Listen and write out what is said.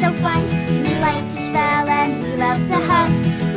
so fun. We like to spell and we love to hug.